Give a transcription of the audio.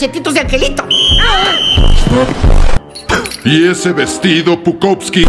cachetitos de angelito. ¡Ah! ¿Y ese vestido, Pukowski?